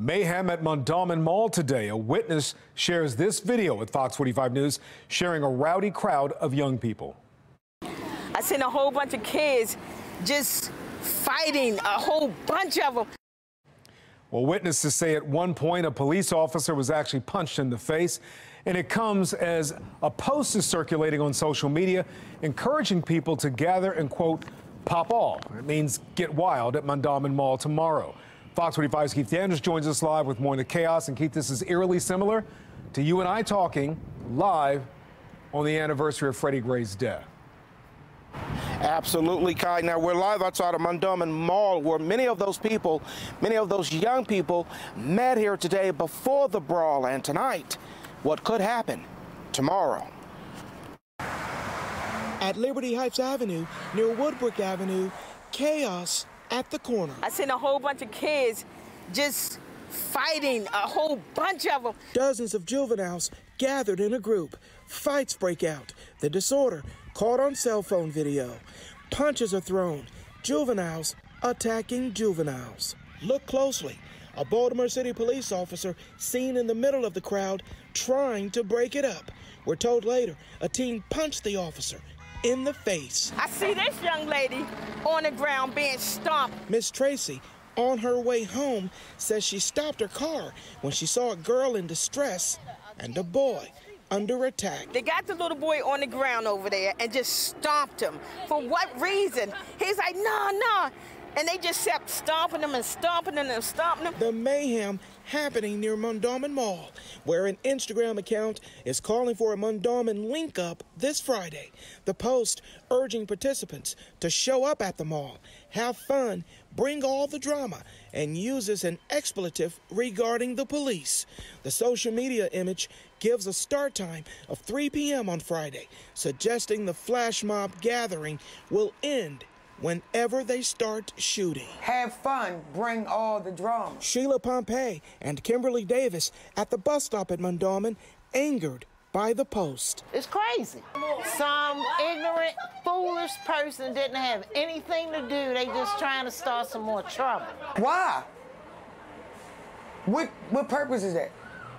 Mayhem at Mondawmin Mall today. A witness shares this video with Fox 45 News, sharing a rowdy crowd of young people. I seen a whole bunch of kids just fighting, a whole bunch of them. Well, witnesses say at one point a police officer was actually punched in the face, and it comes as a post is circulating on social media encouraging people to gather and, quote, pop off. It means get wild at Mondawmin Mall tomorrow. Fox 45's Keith Daniels joins us live with more in the chaos. And Keith, this is eerily similar to you and I talking live on the anniversary of Freddie Gray's death. Absolutely, Kai. Now, we're live outside of Mondawmin Mall where many of those people, many of those young people met here today before the brawl. And tonight, what could happen tomorrow? At Liberty Heights Avenue, near Woodbrook Avenue, chaos at the corner. I seen a whole bunch of kids just fighting, a whole bunch of them. Dozens of juveniles gathered in a group. Fights break out. The disorder caught on cell phone video. Punches are thrown. Juveniles attacking juveniles. Look closely. A Baltimore City police officer seen in the middle of the crowd trying to break it up. We're told later a teen punched the officer in the face. I see this young lady on the ground being stomped. Miss Tracy, on her way home, says she stopped her car when she saw a girl in distress and a boy under attack. They got the little boy on the ground over there and just stomped him. For what reason? He's like, no, no. And they just kept stomping him and stomping him and stomping him. The mayhem happening near Mondawmin Mall, where an Instagram account is calling for a Mondawmin link up this Friday. The post urging participants to show up at the mall, have fun, bring all the drama, and uses an expletive regarding the police. The social media image gives a start time of 3 p.m. on Friday, suggesting the flash mob gathering will end whenever they start shooting. Have fun, bring all the drama. Sheila Pompey and Kimberly Davis at the bus stop at Mondawmin, angered by the post. It's crazy. Some ignorant, foolish person didn't have anything to do. They just trying to start some more trouble. Why? What what purpose is that?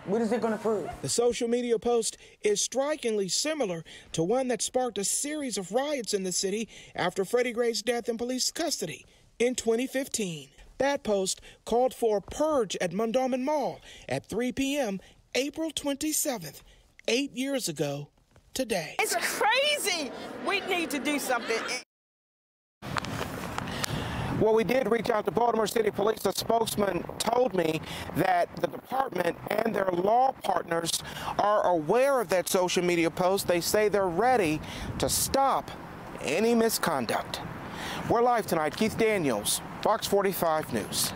What is it going to prove? The social media post is strikingly similar to one that sparked a series of riots in the city after Freddie Gray's death in police custody in 2015. That post called for a purge at Mondawmin Mall at 3 p.m. April 27th, eight years ago today. It's crazy. We need to do something. Well, we did reach out to Baltimore City Police. A spokesman told me that the department and their law partners are aware of that social media post. They say they're ready to stop any misconduct. We're live tonight. Keith Daniels, Fox 45 News.